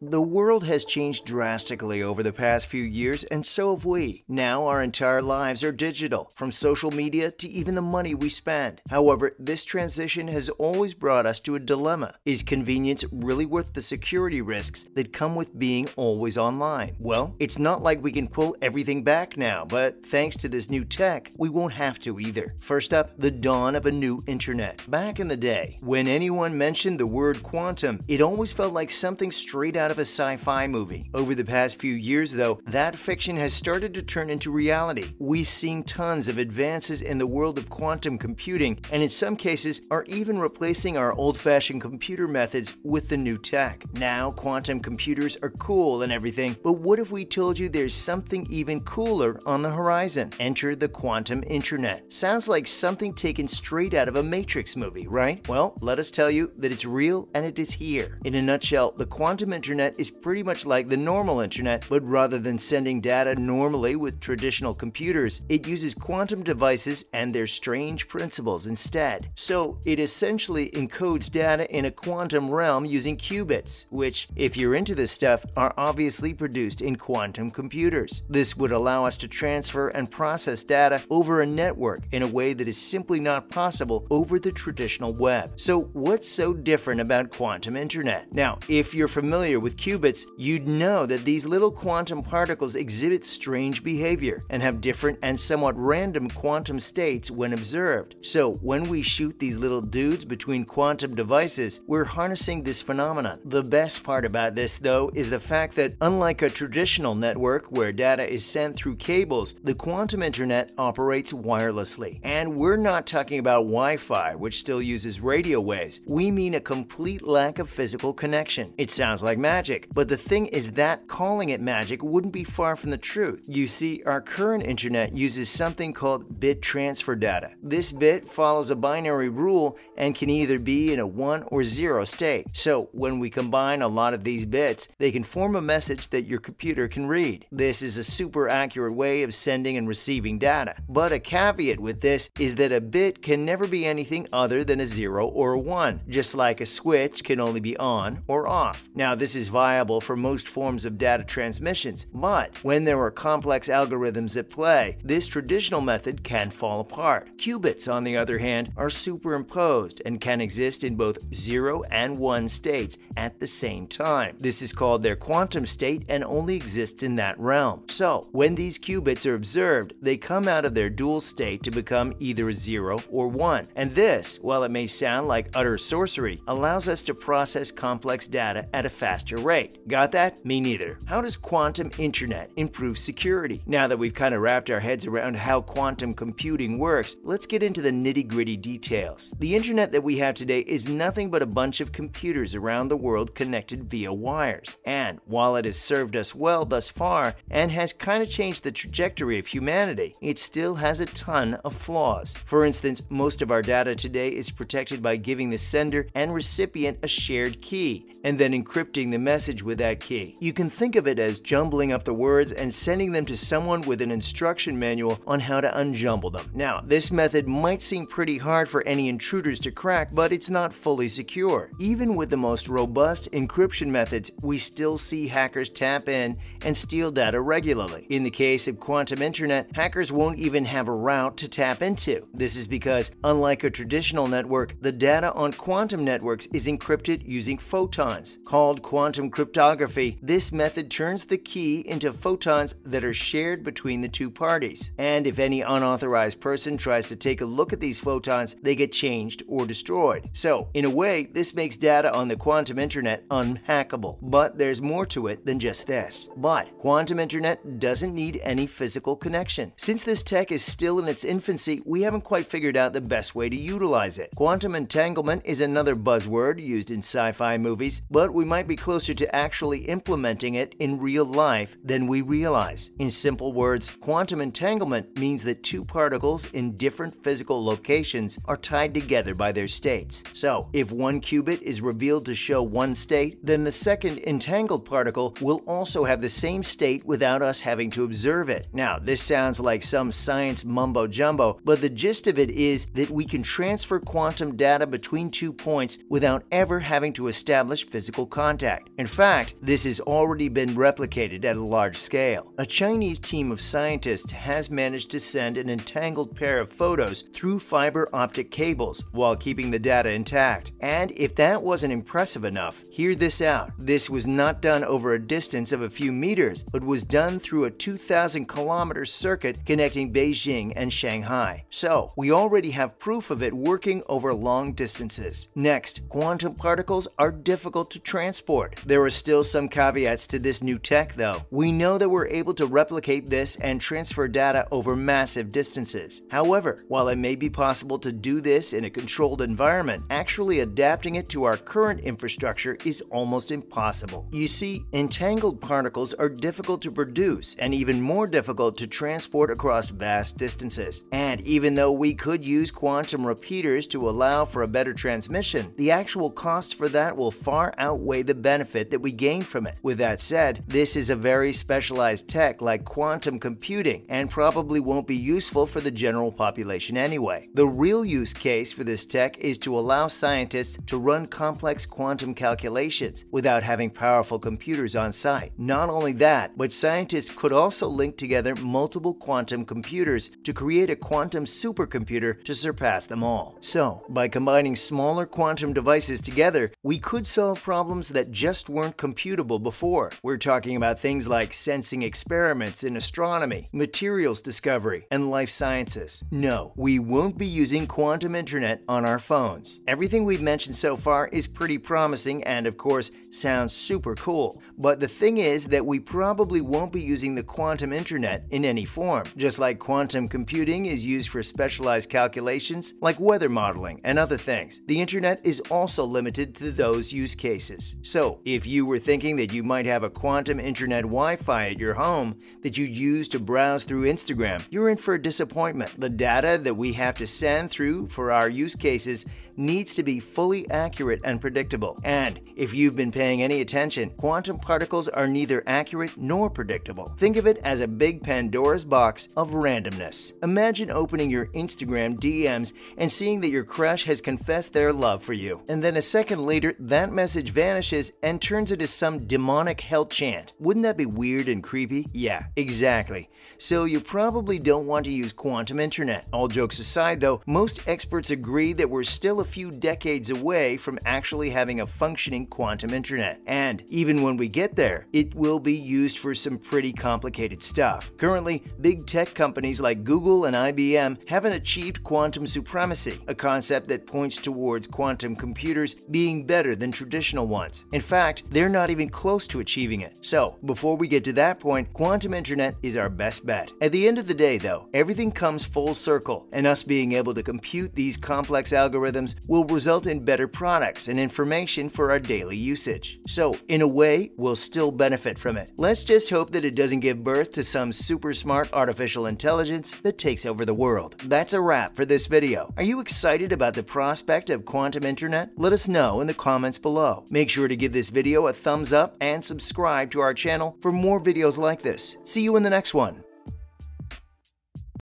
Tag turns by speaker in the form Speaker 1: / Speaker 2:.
Speaker 1: The world has changed drastically over the past few years, and so have we. Now, our entire lives are digital, from social media to even the money we spend. However, this transition has always brought us to a dilemma. Is convenience really worth the security risks that come with being always online? Well, it's not like we can pull everything back now, but thanks to this new tech, we won't have to either. First up, the dawn of a new internet. Back in the day, when anyone mentioned the word quantum, it always felt like something straight out out of a sci fi movie. Over the past few years, though, that fiction has started to turn into reality. We've seen tons of advances in the world of quantum computing, and in some cases, are even replacing our old fashioned computer methods with the new tech. Now, quantum computers are cool and everything, but what if we told you there's something even cooler on the horizon? Enter the quantum internet. Sounds like something taken straight out of a Matrix movie, right? Well, let us tell you that it's real and it is here. In a nutshell, the quantum internet internet is pretty much like the normal internet, but rather than sending data normally with traditional computers, it uses quantum devices and their strange principles instead. So it essentially encodes data in a quantum realm using qubits, which, if you're into this stuff, are obviously produced in quantum computers. This would allow us to transfer and process data over a network in a way that is simply not possible over the traditional web. So what's so different about quantum internet? Now, if you're familiar with with qubits, you'd know that these little quantum particles exhibit strange behavior and have different and somewhat random quantum states when observed. So, when we shoot these little dudes between quantum devices, we're harnessing this phenomenon. The best part about this, though, is the fact that unlike a traditional network where data is sent through cables, the quantum internet operates wirelessly. And we're not talking about Wi Fi, which still uses radio waves. We mean a complete lack of physical connection. It sounds like magic magic, but the thing is that calling it magic wouldn't be far from the truth. You see, our current internet uses something called bit transfer data. This bit follows a binary rule and can either be in a 1 or 0 state. So, when we combine a lot of these bits, they can form a message that your computer can read. This is a super accurate way of sending and receiving data. But a caveat with this is that a bit can never be anything other than a 0 or a 1, just like a switch can only be on or off. Now, this is viable for most forms of data transmissions, but when there are complex algorithms at play, this traditional method can fall apart. Qubits, on the other hand, are superimposed and can exist in both 0 and 1 states at the same time. This is called their quantum state and only exists in that realm. So, when these qubits are observed, they come out of their dual state to become either a 0 or 1. And this, while it may sound like utter sorcery, allows us to process complex data at a faster rate. Got that? Me neither. How does quantum internet improve security? Now that we've kind of wrapped our heads around how quantum computing works, let's get into the nitty gritty details. The internet that we have today is nothing but a bunch of computers around the world connected via wires. And while it has served us well thus far and has kind of changed the trajectory of humanity, it still has a ton of flaws. For instance, most of our data today is protected by giving the sender and recipient a shared key and then encrypting the message with that key. You can think of it as jumbling up the words and sending them to someone with an instruction manual on how to unjumble them. Now, this method might seem pretty hard for any intruders to crack, but it's not fully secure. Even with the most robust encryption methods, we still see hackers tap in and steal data regularly. In the case of quantum internet, hackers won't even have a route to tap into. This is because, unlike a traditional network, the data on quantum networks is encrypted using photons. Called quantum cryptography cryptography, this method turns the key into photons that are shared between the two parties. And if any unauthorized person tries to take a look at these photons, they get changed or destroyed. So, in a way, this makes data on the quantum internet unhackable. But there's more to it than just this. But quantum internet doesn't need any physical connection. Since this tech is still in its infancy, we haven't quite figured out the best way to utilize it. Quantum entanglement is another buzzword used in sci fi movies, but we might be closer to actually implementing it in real life than we realize. In simple words, quantum entanglement means that two particles in different physical locations are tied together by their states. So, if one qubit is revealed to show one state, then the second entangled particle will also have the same state without us having to observe it. Now, this sounds like some science mumbo jumbo, but the gist of it is that we can transfer quantum data between two points without ever having to establish physical contact. In fact, this has already been replicated at a large scale. A Chinese team of scientists has managed to send an entangled pair of photons through fiber optic cables while keeping the data intact. And if that wasn't impressive enough, hear this out. This was not done over a distance of a few meters, but was done through a 2,000 kilometer circuit connecting Beijing and Shanghai. So, we already have proof of it working over long distances. Next, quantum particles are difficult to transport. There are still some caveats to this new tech though. We know that we're able to replicate this and transfer data over massive distances. However, while it may be possible to do this in a controlled environment, actually adapting it to our current infrastructure is almost impossible. You see, entangled particles are difficult to produce and even more difficult to transport across vast distances. And even though we could use quantum repeaters to allow for a better transmission, the actual cost for that will far outweigh the benefit that we gain from it. With that said, this is a very specialized tech like quantum computing and probably won't be useful for the general population anyway. The real use case for this tech is to allow scientists to run complex quantum calculations without having powerful computers on site. Not only that, but scientists could also link together multiple quantum computers to create a quantum supercomputer to surpass them all. So, by combining smaller quantum devices together, we could solve problems that just weren't computable before. We're talking about things like sensing experiments in astronomy, materials discovery, and life sciences. No, we won't be using quantum internet on our phones. Everything we've mentioned so far is pretty promising and, of course, sounds super cool. But the thing is that we probably won't be using the quantum internet in any form. Just like quantum computing is used for specialized calculations like weather modeling and other things, the internet is also limited to those use cases. So, if you were thinking that you might have a quantum internet Wi Fi at your home that you'd use to browse through Instagram, you're in for a disappointment. The data that we have to send through for our use cases needs to be fully accurate and predictable. And if you've been paying any attention, quantum particles are neither accurate nor predictable. Think of it as a big Pandora's box of randomness. Imagine opening your Instagram DMs and seeing that your crush has confessed their love for you. And then a second later, that message vanishes and turns it into some demonic hell chant. Wouldn't that be weird and creepy? Yeah, exactly. So you probably don't want to use quantum internet. All jokes aside though, most experts agree that we're still a few decades away from actually having a functioning quantum internet. And even when we get there, it will be used for some pretty complicated stuff. Currently, big tech companies like Google and IBM haven't achieved quantum supremacy, a concept that points towards quantum computers being better than traditional ones. In fact, they're not even close to achieving it. So, before we get to that point, quantum internet is our best bet. At the end of the day, though, everything comes full circle, and us being able to compute these complex algorithms will result in better products and information for our daily usage. So, in a way, we'll still benefit from it. Let's just hope that it doesn't give birth to some super smart artificial intelligence that takes over the world. That's a wrap for this video. Are you excited about the prospect of quantum internet? Let us know in the comments below. Make sure to give this video a thumbs up and subscribe to our channel for more videos like this. See you in the next one.